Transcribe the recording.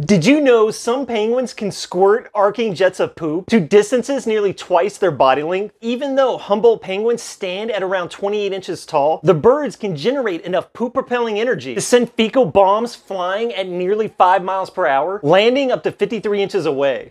Did you know some penguins can squirt arcing jets of poop to distances nearly twice their body length? Even though humble penguins stand at around 28 inches tall, the birds can generate enough poop propelling energy to send fecal bombs flying at nearly 5 miles per hour, landing up to 53 inches away.